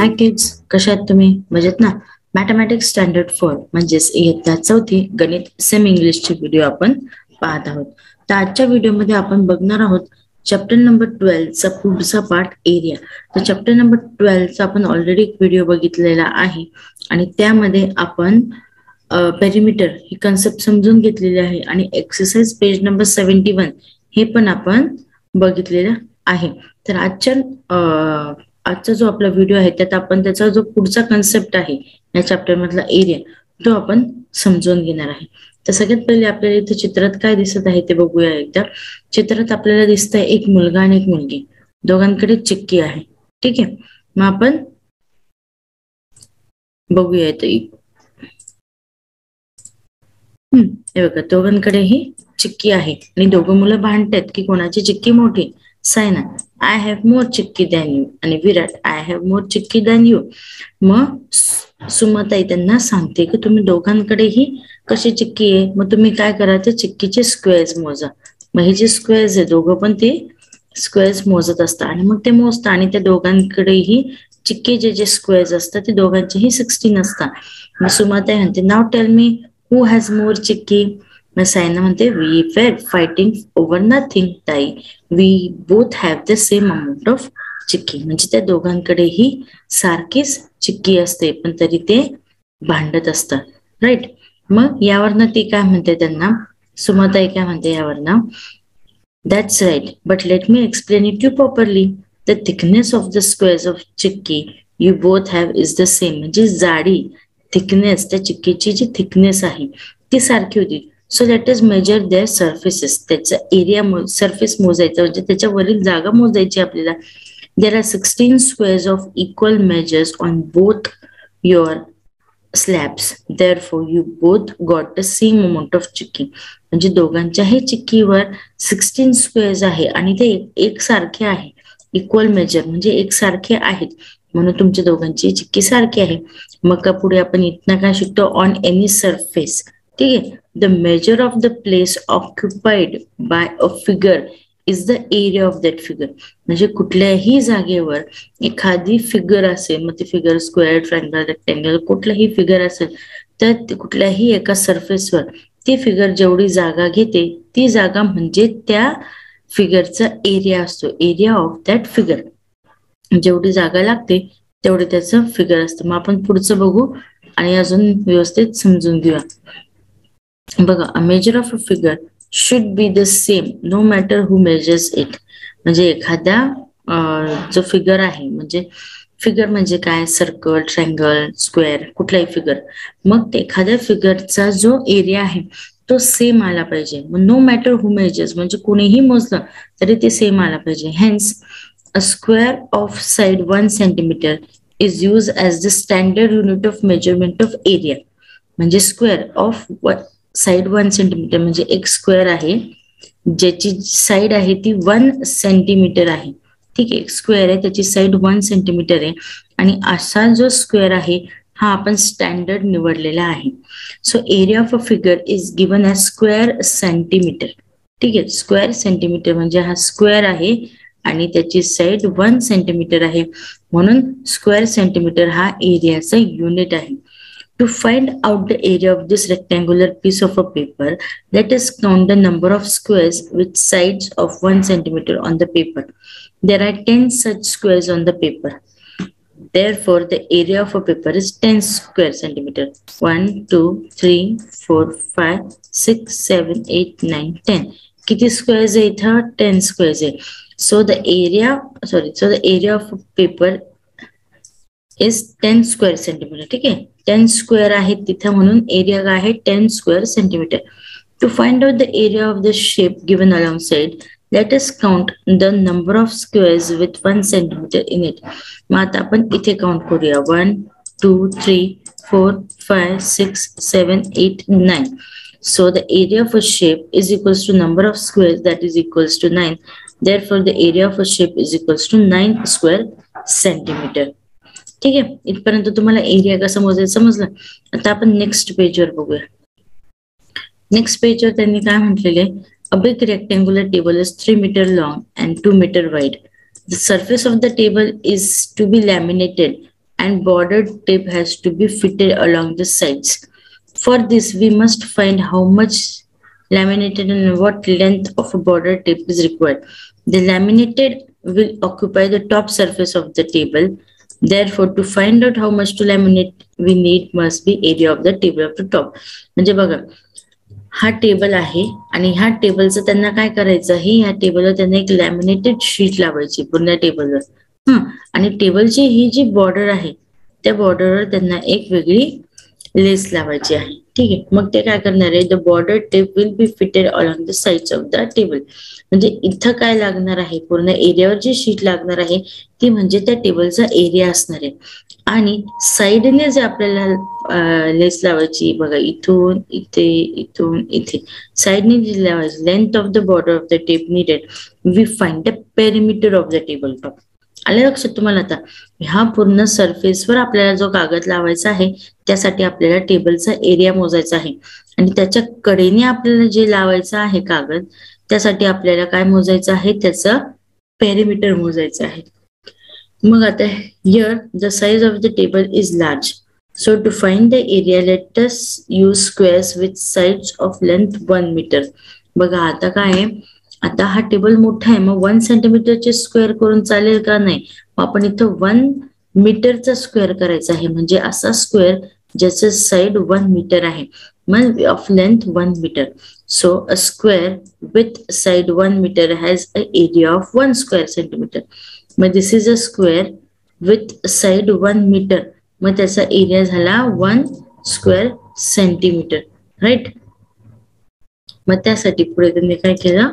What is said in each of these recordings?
हाय kids कशा आहेत तुम्ही? मजेत ना? मॅथमॅटिक्स स्टँडर्ड फोर म्हणजेच इयत्ता चौथी गणित सेम इंग्लिशचे व्हिडिओ आपण पाहत आहोत. तर आजच्या व्हिडिओमध्ये आपण बघणार आहोत चॅप्टर नंबर ट्वेल्वचा पुढचा पार्ट एरिया तर चॅप्टर नंबर ट्वेल्वचा आपण ऑलरेडी एक व्हिडिओ बघितलेला आहे. आणि त्यामध्ये आपण पेरिमीटर ही कन्सेप्ट समजून घेतलेली आहे. आणि exercise page number seventy one हे पण आपण बघितलेलं आहे. तर आजच्या आजचा जो आपला व्हिडिओ आहे त्यात आपण त्याचा जो पुढचा कन्सेप्ट आहे या चॅप्टर मधला एरिया तो आपण समजून घेणार आहे. तर सगळ्यात पहिले आपल्याला इथे चित्रात काय दिसत आहे ते बघूया एकदा. चित्रात आपल्याला दिसत आहे एक मुलगा आणि एक मुलगी. दोघांकडे चिक्की आहे. ठीक आहे? मग आपण बघूया इथे. हम्म हे बघा दोघांकडे ही चिक्की आहे. आणि दोघं मुलं भांडतात की कोणाची चिक्की मोठी? Saina. I have more chikki than you आणि Virat I have more chikki than you मग सुमताई त्यांना सांगते की तुम्ही दोघांकडेही कशी चिक्की आहे? मग तुम्ही काय करा ते चिक्कीचे स्क्वेअर्स मोजा. मग हे जे स्क्वेअर्स आहे दोघं पण ते स्क्वेअर्स मोजत असतात. आणि मग ते मोजतात आणि त्या दोघांकडेही चिक्के जे जे स्क्वेअर्स असतात ते दोघांचेही सिक्स्टीन असतात. मग सुमताई म्हणते now tell me who has more chikki मग सायना म्हणते we were fighting over nothing We we both the the same amount of chikki. म्हणजे त्या दोघांकडेही सारखीच चिक्की असते पण तरी ते भांडत असतात. राईट मग यावरनं ती काय म्हणते त्यांना? सुमताई काय म्हणते यावरनं? That's right but let me explain it you properly the thickness of the squares of chikki you both have is the same म्हणजे जाडी थिकनेस त्या चिक्कीची जी थिकनेस आहे ती सारखी होती. So let is measure their surfaces त्याचा एरिया सर्फेस मोजायचा. म्हणजे त्याच्यावरील जागा मोजायची आपल्याला. There are sixteen squares of equal measures on both your slabs therefore you both got the same amount of chikki म्हणजे दोघांच्याही चिक्कीवर सिक्स्टीन स्क्वेअर्स आहे आणि ते एक सारखे आहे. इक्वल मेजर म्हणजे एक सारखे आहेत. म्हणून तुमच्या दोघांची चिक्की सारखी आहे. मग का पुढे आपण इथनं काय शिकतो? ऑन एनी सरफेस ठीक आहे? The measure of the place occupied by a figure is the area of that figure म्हणजे कुठल्याही जागेवर एखादी फिगर असेल मग ती फिगर स्क्वेअर ट्रँगल रेक्टँगल कुठलाही फिगर असेल तर कुठल्याही एका सरफेसवर ती फिगर जेवढी जागा घेते ती जागा म्हणजे त्या फिगरचा एरिया असतो एरिया ऑफ दॅट फिगर जेवढी जागा लागते तेवढे त्याचं फिगर असतं. मग आपण पुढचं बघू आणि अजून व्यवस्थित समजून घेऊया. बघा a measure of a figure should be the same no matter who measures it म्हणजे एखाद्या जो फिगर आहे म्हणजे फिगर म्हणजे काय? सर्कल ट्रँगल स्क्वेअर कुठलाही फिगर मग ते एखाद्या फिगरचा जो एरिया आहे तो सेम आला पाहिजे. नो मॅटर हु मेजर्स म्हणजे कोणीही मोजलं तरी ते सेम आला पाहिजे. Hence a square of side 1 centimeter is used as the standard unit of measurement of area. म्हणजे square of side one centimetre म्हणजे एक स्क्वेअर आहे. ज्याची साईड आहे ती वन सेंटीमीटर आहे. ठीक आहे स्क्वेअर आहे त्याची साईड वन सेंटीमीटर आहे. आणि असा जो स्क्वेअर आहे हा आपण स्टँडर्ड निवडलेला आहे. So area of a figure is given as square centimetre ठीक आहे स्क्वेअर सेंटीमीटर म्हणजे हा स्क्वेअर आहे आणि त्याची साईड वन सेंटीमीटर आहे. म्हणून स्क्वेअर सेंटीमीटर हा एरियाचा युनिट आहे. to find out the area of this rectangular piece of a paper let is count the number of squares with sides of one centimetre on the paper there are ten such squares on the paper therefore the area of a paper is 10 square centimeter 1 2 3 4 5 6 7 8 9 10 किती squares आहे इथं ten squares आहे so the area sorry so the area of paper is ten square centimetre ठीक आहे? Ten square आहे तिथे म्हणून area काय आहे? Ten square centimetre to find out the area of the shape given along side let us count the number of squares with one centimetre in it मग आता आपण इथे काउंट करूया. One two three four five six seven eight nine so the area of shape shape is equals to number of squares that is equals to 9. Therefore the area of a shape is equals to 9 square centimeter. ठीक आहे इथपर्यंत तुम्हाला area कसा मोजायचा समजलं आता आपण next पेजवर बघूया नेक्स्ट पेजवर त्यांनी काय म्हटलेले a big rectangular table is three metre long and two metre wide the surface of the table is to be laminated and border tape has to be fitted along the sides. For this, we must find how much laminated and what length of a border tape is required. The laminated will occupy the top surface of the table. Therefore, to find out how much to laminate we need must be area of the table of the top. म्हणजे बघा हा table आहे आणि ह्या टेबलचं त्यांना काय करायचं? हे ह्या टेबलवर त्यांना एक लॅमिनेटेड शीट लावायची पूर्ण टेबलवर हं. आणि टेबलची ही जी बॉर्डर आहे त्या बॉर्डरवर त्यांना एक वेगळी लेस लावायची आहे. ठीक आहे. मग ते काय करणार आहे? The border tape will be fitted along the sides of the table म्हणजे इथं काय लागणार आहे? पूर्ण एरियावर जी शीट लागणार आहे ती म्हणजे त्या टेबलचा एरिया असणार आहे. आणि साईडने जे आपल्याला लेस लावायची बघा इथून इथे इथून इथे. साईडने जी लावायची length of the border of the tape needed we find the perimeter of the table top आले लक्षात तुम्हाला आता. ह्या पूर्ण सरफेसवर आपल्याला जो कागद लावायचा आहे त्यासाठी आपल्याला टेबलचा एरिया मोजायचा आहे. आणि त्याच्या कडेने आपल्याला जे लावायचं आहे कागद त्यासाठी आपल्याला काय मोजायचं आहे? त्याचं पेरिमीटर मोजायचं आहे. मग आता here the size of the table is large so to find the area let's use squares with size of length one metre बघा आता काय आहे? आता हा टेबल मोठा आहे. मग वन सेंटीमीटरचे स्क्वेअर करून चालेल का नाही? मग आपण इथं वन मीटरचा स्क्वेअर करायचा आहे. म्हणजे असा स्क्वेअर ज्याचं साइड वन मीटर आहे. मग of length one metre so a square with side one metre has a area of one square centimetre मग this is a square with side one metre मग त्याचा एरिया झाला one square centimetre right मग त्यासाठी पुढे त्यांनी काय केलं?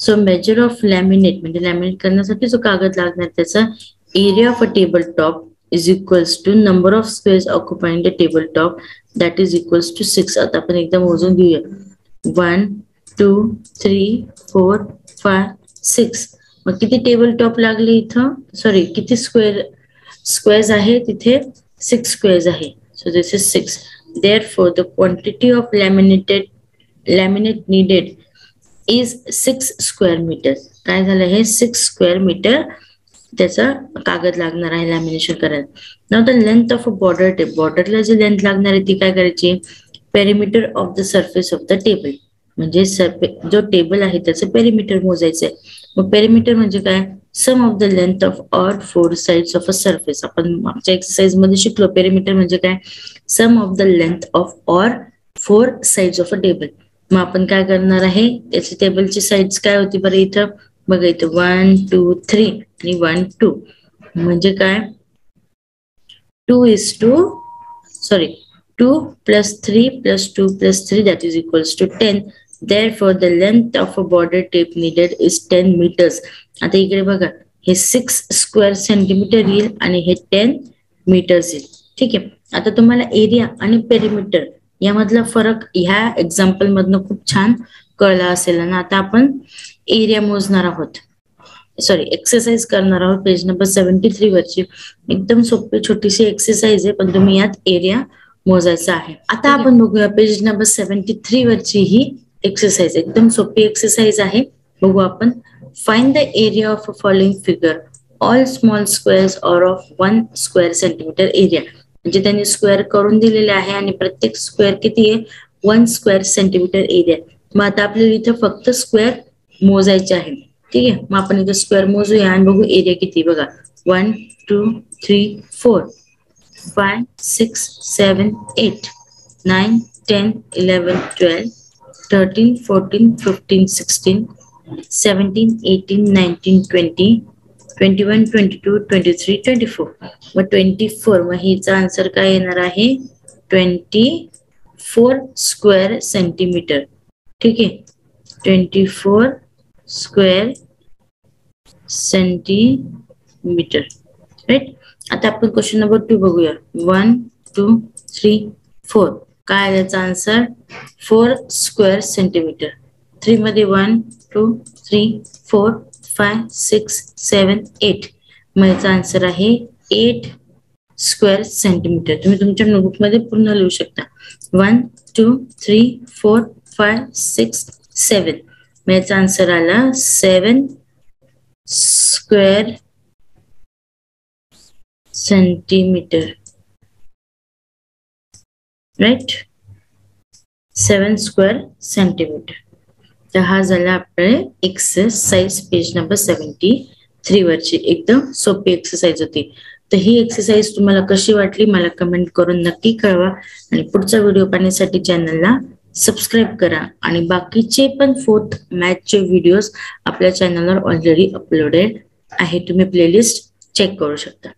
सो मेजर ऑफ लॅमिनेट म्हणजे लॅमिनेट करण्यासाठी जो कागद लागणार त्याचा area of a table top is equals to number of squares occupying the table top that is equals to six आता आपण एकदा मोजून घेऊया. One two three four five six मग किती टेबल टॉप लागले इथं? सॉरी किती स्क्वेअर स्क्वेअर्स आहे? तिथे सिक्स स्क्वेअर्स आहे. So this is six therefore the quantity of laminated laminate needed is six square metre काय झालं? हे सिक्स स्क्वेअर मीटर त्याचा कागद लागणार आहे लॅमिनेशन करायला. Now the length of a border tape बॉर्डरला जी लेंथ लागणार आहे ती काय करायची? Perimeter of the surface of the table म्हणजे जो टेबल आहे त्याचं पेरिमीटर मोजायचं आहे. मग पेरिमीटर म्हणजे काय? Sum of the length of or four sides of a surface आपण मागच्या एक्सरसाइजमध्ये शिकलो पेरिमीटर म्हणजे काय? Sum of the length of or four sides of a table मग आपण काय करणार आहे? याची टेबलची साईज काय होती बरं इथं? बघा इथं वन टू थ्री आणि वन टू म्हणजे काय? Two is two sorry two plus three plus two plus three that is equals to ten therefore the length of a border tape needed is ten metres आता इकडे बघा हे six square centimetre येईल आणि हे ten metres येईल. ठीक आहे? आता तुम्हाला एरिया आणि पेरिमीटर यामधला फरक ह्या एक्झाम्पल मधनं खूप छान कळला असेल. ना आता आपण एरिया मोजणार आहोत. सॉरी एक्सरसाइज करणार आहोत पेज नंबर सेव्हन्टी थ्री वरची. एकदम सोपी छोटीशी एक्सरसाइज आहे पण तुम्ही यात एरिया मोजायचा आहे. आता आपण बघूया पेज नंबर सेव्हन्टी थ्री वरची ही एक्सरसाइज एकदम सोपी एक्सरसाइज आहे. बघू आपण. Find the area of a following figure all small squares or of one square centimetre area आहे आणि प्रत्येक स्क्वेअर किती आहे? वन स्क्वेअर सेंटीमीटर एरिया मग आता आपल्याला इथं फक्त स्क्वेअर मोजायचे ठीक आपण इथं स्क्वेअर मोजूया आणि बघू area two three four five six seven eight nine ten eleven twelve thirteen fourteen fifteen sixteen seventeen eighteen twenty twenty one twenty two twenty three twenty four मग ट्वेंटी फोर मग हिचा आन्सर काय येणार आहे? Twenty four square centimetre ठीक आहे? Twenty four square centimetre right आता आपण क्वेश्चन नंबर टू बघूया. वन टू थ्री फोर काय याचा answer four square centimetre three मध्ये one two three four five six seven eight मग याचा आन्सर आहे एट स्क्वेअर सेंटीमीटर तुम्ही तुमच्या नोटबुक पुन्हा पूर्ण लिहू शकता. One two three four five six seven मग याचा आन्सर आला seven square centimetre right seven square centimetre तर हा झाला आपले exercise page number seventy three वरची एकदम सोपी एक्सरसाइज होती. तर ही एक्सरसाइज तुम्हाला कशी वाटली मला कमेंट करून नक्की कळवा आणि पुढचा व्हिडिओ पाहण्यासाठी चॅनलला सबस्क्राईब करा. आणि बाकीचे पण फोर्थ मॅथचे व्हिडिओज आपल्या चॅनलवर ऑलरेडी अपलोडेड आहे तुम्ही प्लेलिस्ट चेक करू शकता.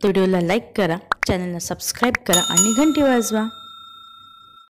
व्हिडिओला लाईक करा चॅनलला सबस्क्राईब करा आणि घंटी वाजवा.